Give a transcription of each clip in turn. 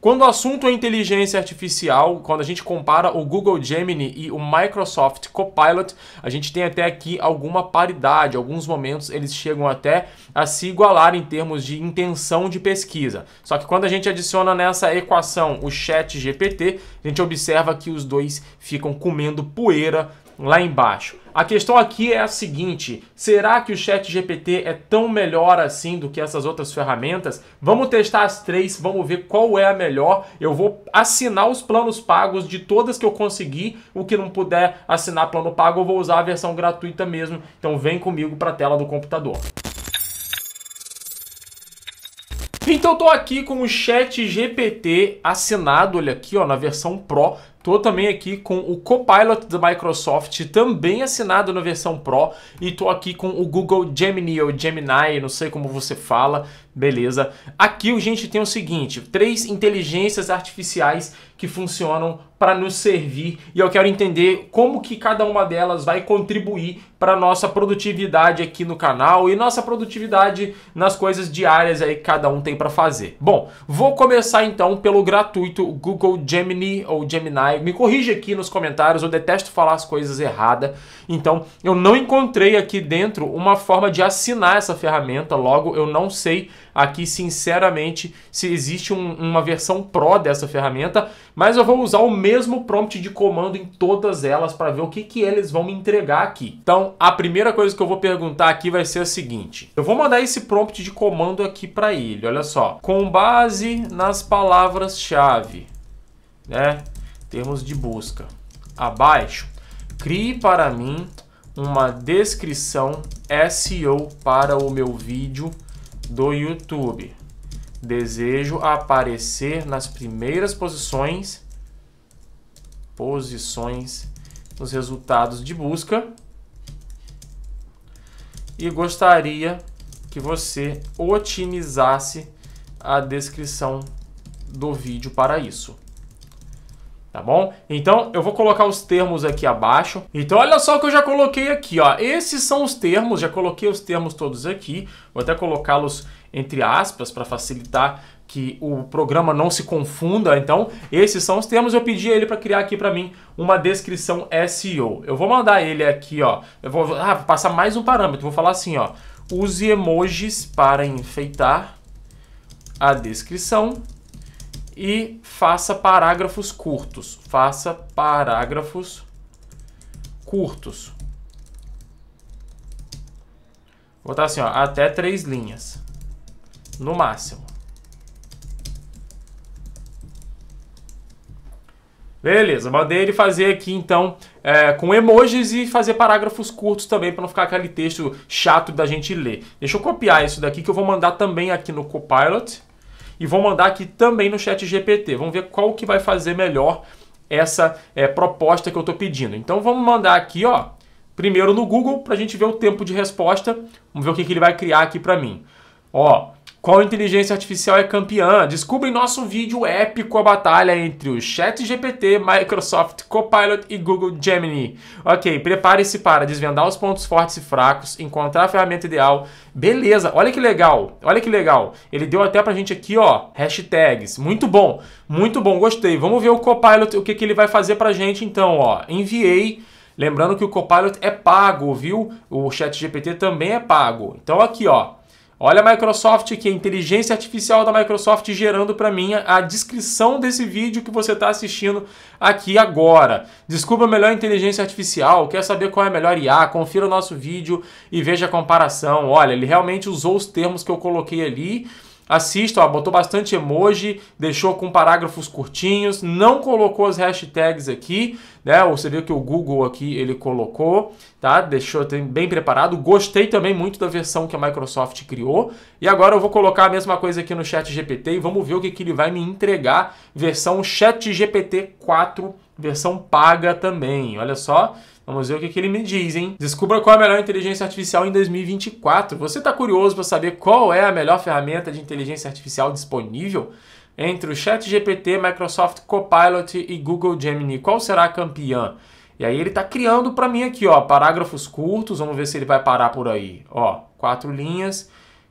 Quando o assunto é inteligência artificial, quando a gente compara o Google Gemini e o Microsoft Copilot, a gente tem até aqui alguma paridade. Alguns momentos eles chegam até a se igualar em termos de intenção de pesquisa. Só que quando a gente adiciona nessa equação o Chat GPT, a gente observa que os dois ficam comendo poeira lá embaixo. A questão aqui é a seguinte: será que o Chat GPT é tão melhor assim do que essas outras ferramentas? Vamos testar as três, vamos ver qual é a melhor. Eu vou assinar os planos pagos de todas que eu conseguir. O que não puder assinar plano pago, eu vou usar a versão gratuita mesmo. Então vem comigo para a tela do computador. Então eu tô aqui com o Chat GPT assinado, olha aqui, ó, na versão Pro. Tô também aqui com o Copilot da Microsoft, também assinado na versão Pro, e tô aqui com o Google Gemini ou Gemini, não sei como você fala, beleza? Aqui a gente tem o seguinte, três inteligências artificiais que funcionam para nos servir e eu quero entender como que cada uma delas vai contribuir para nossa produtividade aqui no canal e nossa produtividade nas coisas diárias aí que cada um tem para fazer. Bom, vou começar então pelo gratuito Google Gemini ou Gemini. Me corrija aqui nos comentários, eu detesto falar as coisas erradas. Então, eu não encontrei aqui dentro uma forma de assinar essa ferramenta, logo eu não sei aqui sinceramente se existe um, uma versão Pro dessa ferramenta, mas eu vou usar o mesmo prompt de comando em todas elas para ver o que, que eles vão me entregar aqui. Então, a primeira coisa que eu vou perguntar aqui vai ser a seguinte: eu vou mandar esse prompt de comando aqui para ele, olha só, com base nas palavras-chave, né? Termos de busca. Abaixo, crie para mim uma descrição SEO para o meu vídeo do YouTube. Desejo aparecer nas primeiras posições posições nos resultados de busca e gostaria que você otimizasse a descrição do vídeo para isso. Tá bom? Então eu vou colocar os termos aqui abaixo. Então olha só o que eu já coloquei aqui, ó. Esses são os termos, já coloquei os termos todos aqui. Vou até colocá-los entre aspas para facilitar que o programa não se confunda. Então, esses são os termos. Eu pedi a ele para criar aqui para mim uma descrição SEO. Eu vou mandar ele aqui, ó. Eu vou ah, passar mais um parâmetro. Vou falar assim, ó. Use emojis para enfeitar a descrição e faça parágrafos curtos. Faça parágrafos curtos. Vou botar assim, ó, até três linhas, no máximo. Beleza, mandei ele fazer aqui então é, com emojis e fazer parágrafos curtos também para não ficar aquele texto chato da gente ler. Deixa eu copiar isso daqui que eu vou mandar também aqui no Copilot e vou mandar aqui também no chat GPT. Vamos ver qual que vai fazer melhor essa é, proposta que eu estou pedindo. Então vamos mandar aqui, ó, primeiro no Google para a gente ver o tempo de resposta. Vamos ver o que, que ele vai criar aqui para mim. Ó, qual inteligência artificial é campeã? Descubra em nosso vídeo épico a batalha entre o ChatGPT, Microsoft Copilot e Google Gemini. Ok, prepare-se para desvendar os pontos fortes e fracos, encontrar a ferramenta ideal. Beleza, olha que legal, olha que legal. Ele deu até pra gente aqui, ó, hashtags. Muito bom, muito bom, gostei. Vamos ver o Copilot, o que, que ele vai fazer pra gente então, ó. Enviei. Lembrando que o Copilot é pago, viu? O ChatGPT também é pago. Então aqui, ó, Olha a Microsoft aqui, a inteligência artificial da Microsoft gerando para mim a descrição desse vídeo que você está assistindo aqui agora. Descubra a melhor inteligência artificial, quer saber qual é a melhor IA, confira o nosso vídeo e veja a comparação. Olha, ele realmente usou os termos que eu coloquei ali Assista, ó, botou bastante emoji, deixou com parágrafos curtinhos, não colocou as hashtags aqui, né? Você vê que o Google aqui ele colocou, tá? Deixou bem preparado. Gostei também muito da versão que a Microsoft criou. E agora eu vou colocar a mesma coisa aqui no Chat GPT e vamos ver o que, que ele vai me entregar. Versão Chat GPT 4, versão paga também. Olha só. Vamos ver o que, que ele me diz, hein? Descubra qual é a melhor inteligência artificial em 2024. Você está curioso para saber qual é a melhor ferramenta de inteligência artificial disponível? Entre o ChatGPT, Microsoft Copilot e Google Gemini, qual será a campeã? E aí ele está criando para mim aqui, ó, parágrafos curtos. Vamos ver se ele vai parar por aí. Ó, quatro linhas.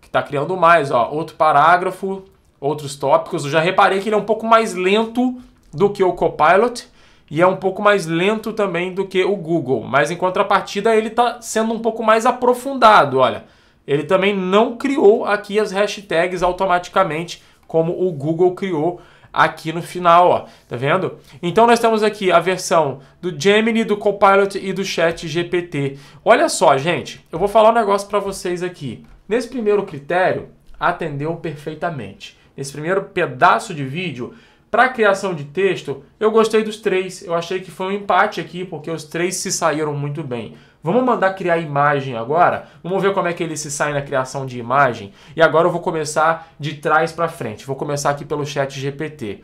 Que está criando mais, ó. Outro parágrafo, outros tópicos. Eu já reparei que ele é um pouco mais lento do que o Copilot e é um pouco mais lento também do que o Google, mas em contrapartida ele está sendo um pouco mais aprofundado. Olha, ele também não criou aqui as hashtags automaticamente como o Google criou aqui no final, ó. Tá vendo? Então nós temos aqui a versão do Gemini, do Copilot e do Chat GPT. Olha só, gente, eu vou falar um negócio para vocês aqui. Nesse primeiro critério, atendeu perfeitamente. Nesse primeiro pedaço de vídeo, para criação de texto, eu gostei dos três. Eu achei que foi um empate aqui, porque os três se saíram muito bem. Vamos mandar criar imagem agora? Vamos ver como é que ele se sai na criação de imagem? E agora eu vou começar de trás para frente. Vou começar aqui pelo chat GPT.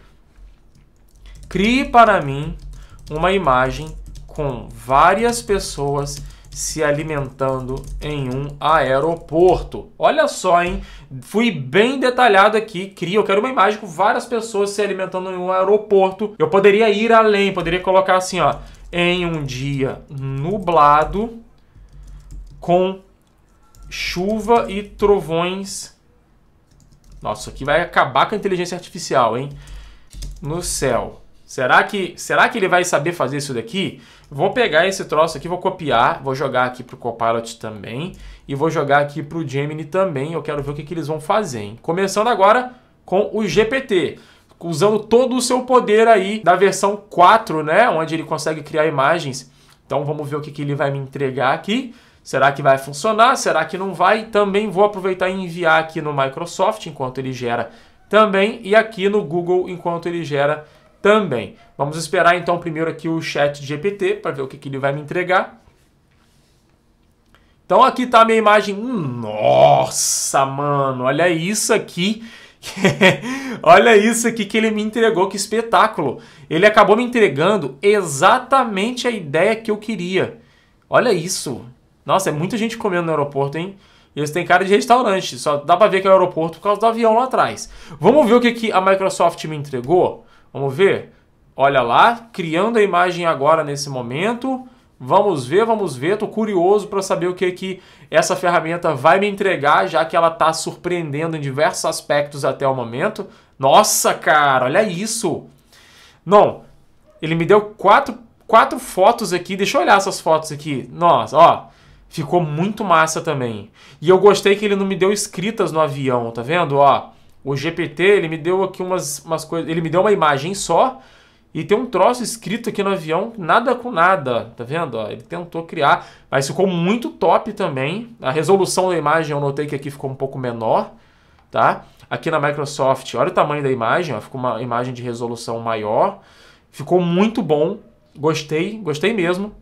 Crie para mim uma imagem com várias pessoas se alimentando em um aeroporto. Olha só, hein? Fui bem detalhado aqui. Cria, eu quero uma imagem com várias pessoas se alimentando em um aeroporto. Eu poderia ir além, poderia colocar assim, ó, em um dia nublado com chuva e trovões. Nossa, aqui vai acabar com a inteligência artificial, hein? No céu. Será que, será que ele vai saber fazer isso daqui? Vou pegar esse troço aqui, vou copiar, vou jogar aqui para o Copilot também e vou jogar aqui para o Gemini também. Eu quero ver o que, que eles vão fazer. Hein? Começando agora com o GPT, usando todo o seu poder aí da versão 4, né? Onde ele consegue criar imagens. Então vamos ver o que, que ele vai me entregar aqui. Será que vai funcionar? Será que não vai? Também vou aproveitar e enviar aqui no Microsoft enquanto ele gera também e aqui no Google enquanto ele gera também. Vamos esperar então primeiro aqui o chat GPT para ver o que, que ele vai me entregar. Então aqui está a minha imagem. Nossa, mano, olha isso aqui. olha isso aqui que ele me entregou, que espetáculo. Ele acabou me entregando exatamente a ideia que eu queria. Olha isso. Nossa, é muita gente comendo no aeroporto, hein? Eles têm cara de restaurante, só dá para ver que é o aeroporto por causa do avião lá atrás. Vamos ver o que, que a Microsoft me entregou? Vamos ver? Olha lá, criando a imagem agora nesse momento. Vamos ver, vamos ver. Tô curioso para saber o que que essa ferramenta vai me entregar, já que ela tá surpreendendo em diversos aspectos até o momento. Nossa, cara, olha isso. Não, ele me deu quatro, quatro fotos aqui. Deixa eu olhar essas fotos aqui. Nossa, ó. Ficou muito massa também. E eu gostei que ele não me deu escritas no avião, tá vendo? Ó, o GPT, ele me deu aqui umas, umas coisas. Ele me deu uma imagem só. E tem um troço escrito aqui no avião, nada com nada, tá vendo? Ó, ele tentou criar, mas ficou muito top também. A resolução da imagem eu notei que aqui ficou um pouco menor, tá? Aqui na Microsoft, olha o tamanho da imagem, ó, ficou uma imagem de resolução maior. Ficou muito bom, gostei, gostei mesmo,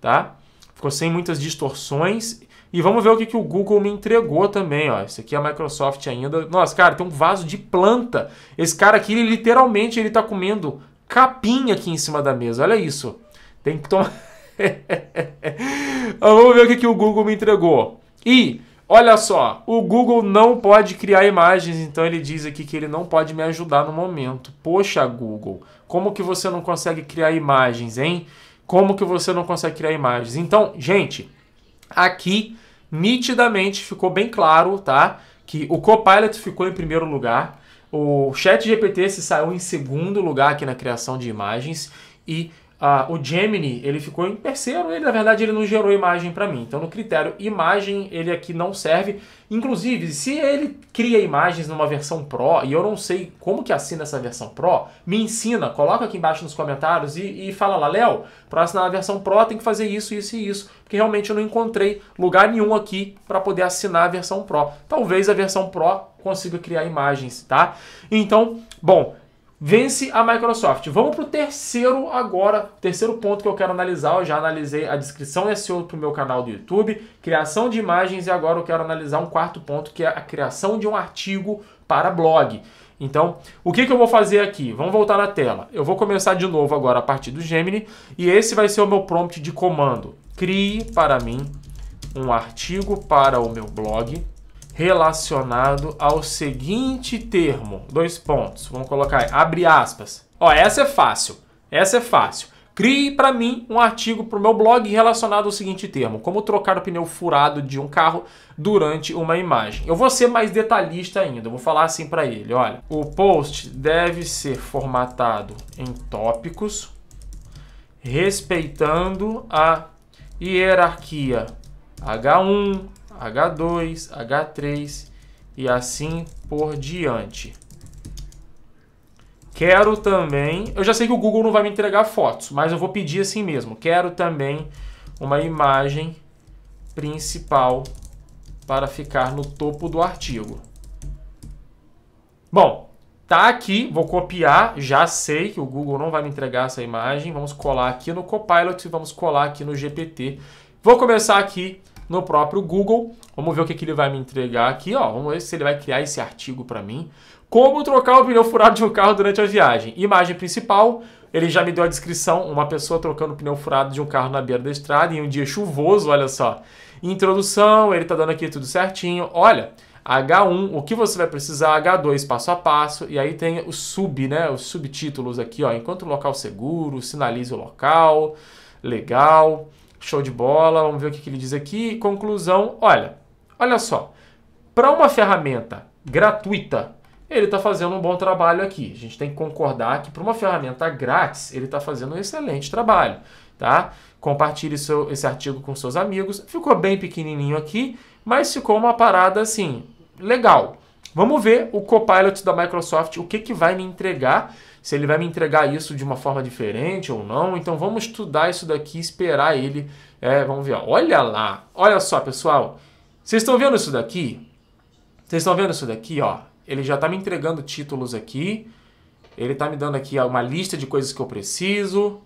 tá? Ficou sem muitas distorções e vamos ver o que, que o Google me entregou também, ó. Esse aqui é a Microsoft ainda. Nossa, cara, tem um vaso de planta. Esse cara aqui, ele, literalmente, ele tá comendo capim aqui em cima da mesa. Olha isso. Tem que tomar... vamos ver o que, que o Google me entregou. E, olha só, o Google não pode criar imagens, então ele diz aqui que ele não pode me ajudar no momento. Poxa, Google, como que você não consegue criar imagens, hein? Como que você não consegue criar imagens? Então, gente, aqui nitidamente ficou bem claro, tá? Que o Copilot ficou em primeiro lugar, o Chat GPT se saiu em segundo lugar aqui na criação de imagens e Uh, o Gemini, ele ficou em terceiro, ele na verdade ele não gerou imagem para mim. Então no critério imagem, ele aqui não serve. Inclusive, se ele cria imagens numa versão Pro, e eu não sei como que assina essa versão Pro, me ensina, coloca aqui embaixo nos comentários e, e fala lá, Léo, para assinar a versão Pro tem que fazer isso, isso e isso. Porque realmente eu não encontrei lugar nenhum aqui para poder assinar a versão Pro. Talvez a versão Pro consiga criar imagens, tá? Então, bom, vence a Microsoft. Vamos para o terceiro agora, terceiro ponto que eu quero analisar. Eu já analisei a descrição SEO para o meu canal do YouTube, criação de imagens e agora eu quero analisar um quarto ponto que é a criação de um artigo para blog. Então, o que, que eu vou fazer aqui? Vamos voltar na tela. Eu vou começar de novo agora a partir do Gemini e esse vai ser o meu prompt de comando. Crie para mim um artigo para o meu blog relacionado ao seguinte termo. Dois pontos. Vamos colocar aí, abre aspas. Ó, essa é fácil. Essa é fácil. Crie para mim um artigo para o meu blog relacionado ao seguinte termo: como trocar o pneu furado de um carro durante uma imagem. Eu vou ser mais detalhista ainda, eu vou falar assim para ele: olha, o post deve ser formatado em tópicos, respeitando a hierarquia H1, H2, H3 e assim por diante. Quero também. Eu já sei que o Google não vai me entregar fotos, mas eu vou pedir assim mesmo. Quero também uma imagem principal para ficar no topo do artigo. Bom, tá aqui, vou copiar, já sei que o Google não vai me entregar essa imagem. Vamos colar aqui no Copilot e vamos colar aqui no GPT. Vou começar aqui no próprio Google. Vamos ver o que, que ele vai me entregar aqui, ó. Vamos ver se ele vai criar esse artigo para mim. Como trocar o pneu furado de um carro durante a viagem. Imagem principal, ele já me deu a descrição, uma pessoa trocando o pneu furado de um carro na beira da estrada em um dia chuvoso, olha só. Introdução, ele está dando aqui tudo certinho. Olha, H1, o que você vai precisar, H2, passo a passo, e aí tem o sub, né, os subtítulos aqui, ó, enquanto o local seguro, sinalize o local, legal, show de bola, vamos ver o que, que ele diz aqui. Conclusão, olha, olha só, para uma ferramenta gratuita, ele está fazendo um bom trabalho aqui. A gente tem que concordar que para uma ferramenta grátis, ele está fazendo um excelente trabalho, tá? Compartilhe seu, esse artigo com seus amigos. Ficou bem pequenininho aqui, mas ficou uma parada assim, legal. Vamos ver o Copilot da Microsoft, o que, que vai me entregar, se ele vai me entregar isso de uma forma diferente ou não. Então vamos estudar isso daqui, esperar ele. É, vamos ver, olha lá, olha só pessoal, vocês estão vendo isso daqui? Vocês estão vendo isso daqui, ó? ele já está me entregando títulos aqui. Ele está me dando aqui uma lista de coisas que eu preciso,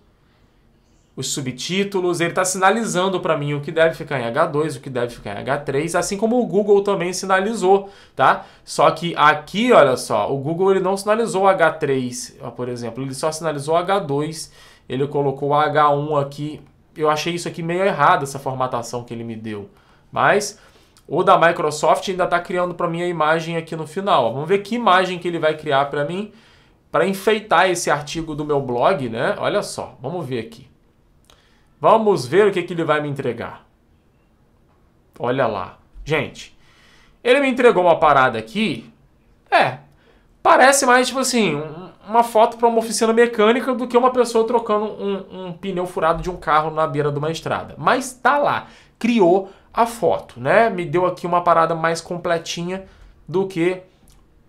os subtítulos. Ele está sinalizando para mim o que deve ficar em H2, o que deve ficar em H3, assim como o Google também sinalizou, tá? Só que aqui, olha só, o Google ele não sinalizou H3, por exemplo, ele só sinalizou H2. Ele colocou H1 aqui. Eu achei isso aqui meio errado, essa formatação que ele me deu. Mas o da Microsoft ainda está criando para mim a imagem aqui no final. Vamos ver que imagem que ele vai criar para mim para enfeitar esse artigo do meu blog, né? Olha só, vamos ver aqui. Vamos ver o que, que ele vai me entregar. Olha lá. Gente, ele me entregou uma parada aqui. É, parece mais tipo assim, uma foto para uma oficina mecânica do que uma pessoa trocando um, um pneu furado de um carro na beira de uma estrada. Mas tá lá, criou a foto, né? Me deu aqui uma parada mais completinha do que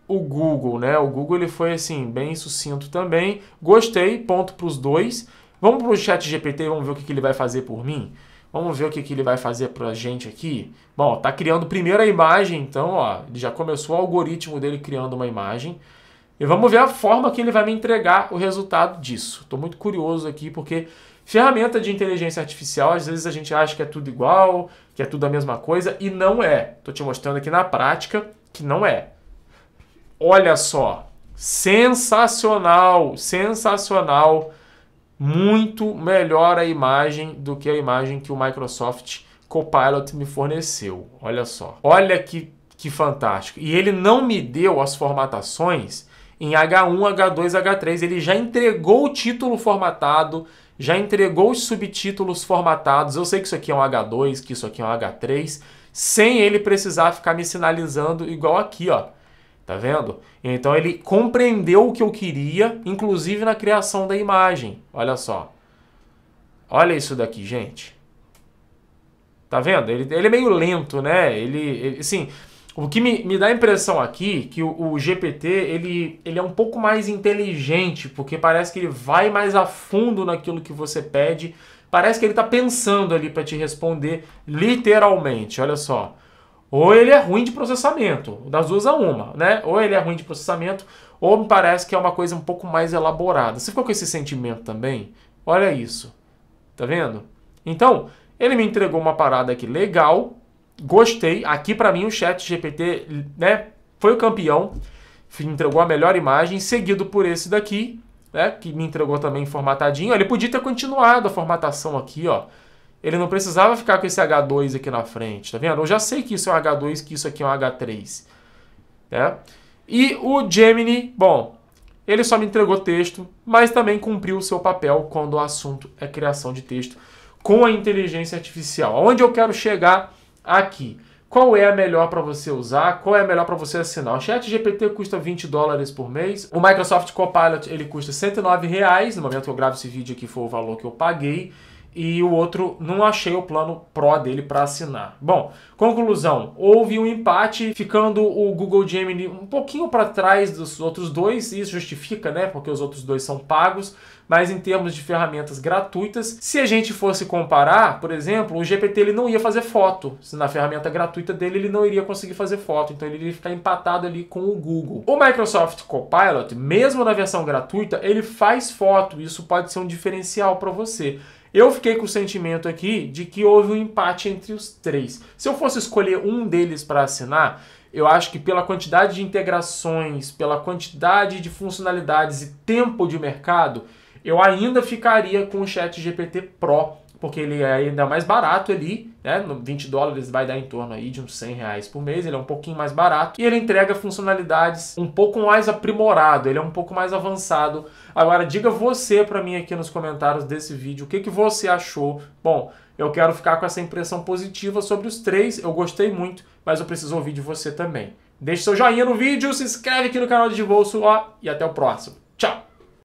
o Google, né? O Google ele foi assim bem sucinto também. Gostei, ponto para os dois. Vamos para o Chat GPT, vamos ver o que, que ele vai fazer por mim. Vamos ver o que, que ele vai fazer para a gente aqui. Bom, tá criando primeiro a imagem, então, ó, ele já começou o algoritmo dele criando uma imagem. E vamos ver a forma que ele vai me entregar o resultado disso. Estou muito curioso aqui porque Ferramenta de inteligência artificial, às vezes a gente acha que é tudo igual, que é tudo a mesma coisa, e não é. Estou te mostrando aqui na prática que não é. Olha só, sensacional, sensacional, muito melhor a imagem do que a imagem que o Microsoft Copilot me forneceu. Olha só, olha que, que fantástico. E ele não me deu as formatações em H1, H2, H3, ele já entregou o título formatado, já entregou os subtítulos formatados. Eu sei que isso aqui é um H2, que isso aqui é um H3, sem ele precisar ficar me sinalizando igual aqui, ó. Tá vendo? Então ele compreendeu o que eu queria, inclusive na criação da imagem. Olha só. Olha isso daqui, gente. Tá vendo? Ele, ele é meio lento, né? Ele, ele assim, o que me, me dá a impressão aqui que o, o, GPT ele, ele é um pouco mais inteligente, porque parece que ele vai mais a fundo naquilo que você pede. Parece que ele está pensando ali para te responder literalmente. Olha só. Ou ele é ruim de processamento, das duas a uma, né? Ou ele é ruim de processamento, ou me parece que é uma coisa um pouco mais elaborada. Você ficou com esse sentimento também? Olha isso. Tá vendo? Então, ele me entregou uma parada aqui legal, Gostei. Aqui para mim o Chat GPT, né, foi o campeão. Entregou a melhor imagem, seguido por esse daqui, né, que me entregou também formatadinho. Ele podia ter continuado a formatação aqui, ó. Ele não precisava ficar com esse H2 aqui na frente, tá vendo? Eu já sei que isso é um H2, que isso aqui é um H3, né? E o Gemini, bom, ele só me entregou texto, mas também cumpriu o seu papel quando o assunto é criação de texto com a inteligência artificial. Onde eu quero chegar aqui? Qual é a melhor para você usar? Qual é a melhor para você assinar? O Chat GPT custa 20 dólares por mês. O Microsoft Copilot ele custa 109 reais. No momento que eu gravo esse vídeo aqui foi o valor que eu paguei e o outro não achei o plano Pro dele para assinar. Bom, conclusão, houve um empate, ficando o Google Gemini um pouquinho para trás dos outros dois, isso justifica, né, porque os outros dois são pagos, mas em termos de ferramentas gratuitas, se a gente fosse comparar, por exemplo, o GPT ele não ia fazer foto, se na ferramenta gratuita dele ele não iria conseguir fazer foto, então ele iria ficar empatado ali com o Google. O Microsoft Copilot, mesmo na versão gratuita, ele faz foto, isso pode ser um diferencial para você. Eu fiquei com o sentimento aqui de que houve um empate entre os três. Se eu fosse escolher um deles para assinar, eu acho que pela quantidade de integrações, pela quantidade de funcionalidades e tempo de mercado, eu ainda ficaria com o Chat GPT Pro porque ele é ainda mais barato ali, né? 20 dólares vai dar em torno aí de uns 100 reais por mês, ele é um pouquinho mais barato e ele entrega funcionalidades um pouco mais aprimorado, ele é um pouco mais avançado. Agora, diga você para mim aqui nos comentários desse vídeo, o que, que você achou? Bom, eu quero ficar com essa impressão positiva sobre os três, eu gostei muito, mas eu preciso ouvir de você também. Deixe seu joinha no vídeo, se inscreve aqui no canal de Bolso, ó, e até o próximo.